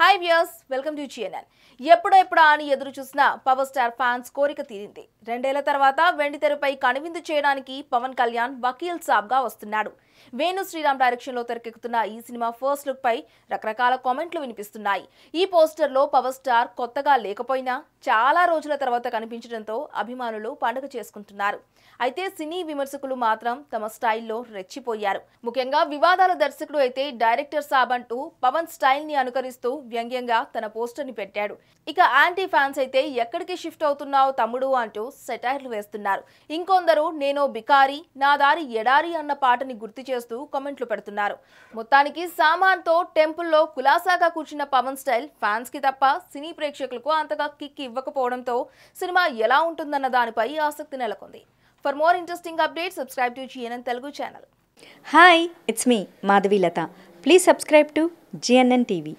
Hi viewers welcome to GNN ఎప్పుడో ఎప్పుడా అని ఎదురు చూసిన పవర్ స్టార్ ఫ్యాన్స్ కోరిక తీరింది. రెండేళ్ళ తర్వాత వెండితెరపై కనువిందు చేయడానికి పవన్ కళ్యాణ్ వకీల్ సాబ్గా వస్తున్నాడు. వేణు శ్రీరామ్ డైరెక్షన్లో తెరకెక్కుతున్న ఈ సినిమా ఫస్ట్ లుక్ పై రకరకాల కామెంట్లు వినిపిస్తున్నాయి. ఈ పోస్టర్లో పవర్ స్టార్ కొత్తగా లేకపోయినా చాలా రోజుల తర్వాత కనిపించడంతో అభిమానులు పండుగ చేసుకుంటున్నారు. అయితే సినీ విమర్శకులు మాత్రం తమ స్టైల్లో రెచ్చిపోయారు. ముఖ్యంగా వివాదాల దర్శకుడు అయితే డైరెక్టర్ సాబ్ అంటూ పవన్ స్టైల్ని అనుకరిస్తూ వ్యంగ్యంగా తన పోస్టర్ని పెట్టాడు. ఇక యాంటీ ఫ్యాన్స్ అయితే ఎక్కడికి షిఫ్ట్ అవుతున్నావు తమ్ముడు అంటూ సెటైర్లు వేస్తున్నారు. ఇంకొందరు నేనో బికారి నా దారి ఎడారి అన్న పాటని గుర్తు చేస్తూ కామెంట్లు పెడుతున్నారు. మొత్తానికి సామాన్తో టెంపుల్లో కులాసాగా కూర్చున్న పవన్ స్టైల్ ఫ్యాన్స్కి తప్ప సినీ ప్రేక్షకులకు అంతగా కిక్ ఇవ్వకపోవడంతో సినిమా ఎలా ఉంటుందన్న దానిపై ఆసక్తి నెలకొంది. For more interesting update subscribe to GNN Telugu channel hi it's me Madhavi Latha please subscribe to GNN TV